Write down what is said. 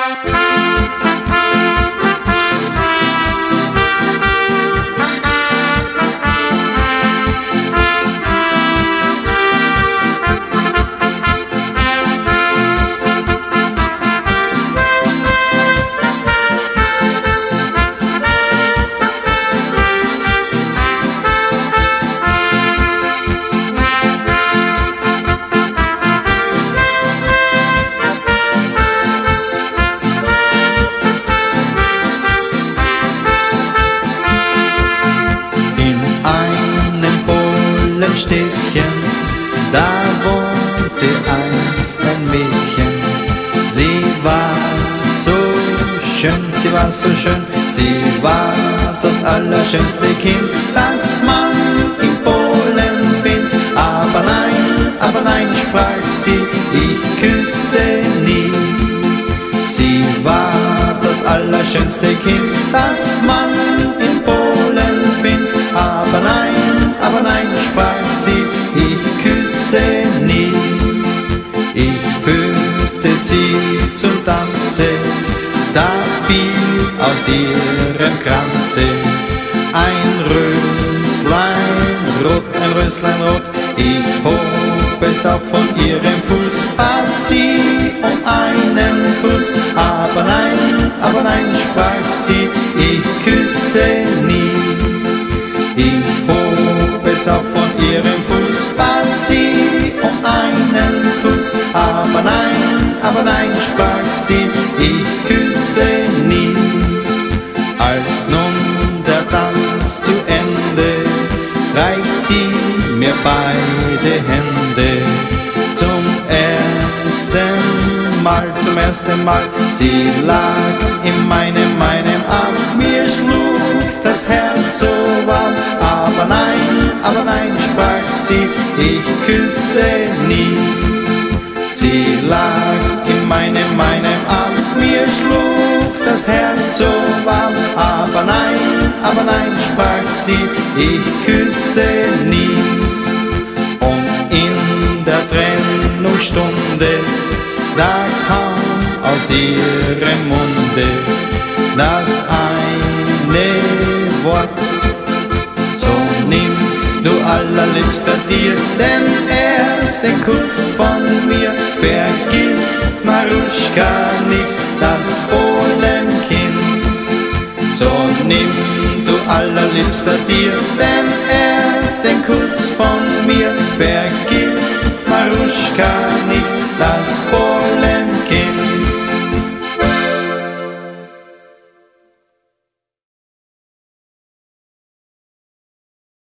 Música Städtchen, da wohnte einst ein Mädchen. Sie war so schön, sie war so schön, sie war das allerschönste Kind, das man in Polen findet. Aber nein, aber nein, sprach sie, ich küsse nie. Sie war das allerschönste Kind, das man da fiel aus ihrem Kranze ein Röslein rot, ein Röslein rot. Ich hob es auf von ihrem Fuß, bat sie um einen Kuss. Aber nein, aber nein, sprach sie, ich küsse nie. Ich hob es auf von ihrem Fuß, bat sie um einen Kuss. Aber nein, aber nein, sprach sie, ich küsse nie. Als nun der Tanz zu Ende, reicht sie mir beide Hände zum ersten Mal, zum ersten Mal. Sie lag in meinem, meinem Arm, mir schlug das Herz so warm. Aber nein, aber nein, sprach sie, ich küsse nie. Sie lag in meinem, meinem Arm, mir schlug das Herz so warm. Aber nein, aber nein, sprach sie, ich küsse nie. Und in der Trennungsstunde, da kam aus ihrem Munde das eine Wort. So nimm du allerliebster dir den ersten Kuss von mir. Vergiss Maruschka nicht, allerliebster dir, denn erst den Kuss von mir. Vergiss Maruschka nicht, das Boot.